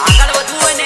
આગળ વધવું હોય ને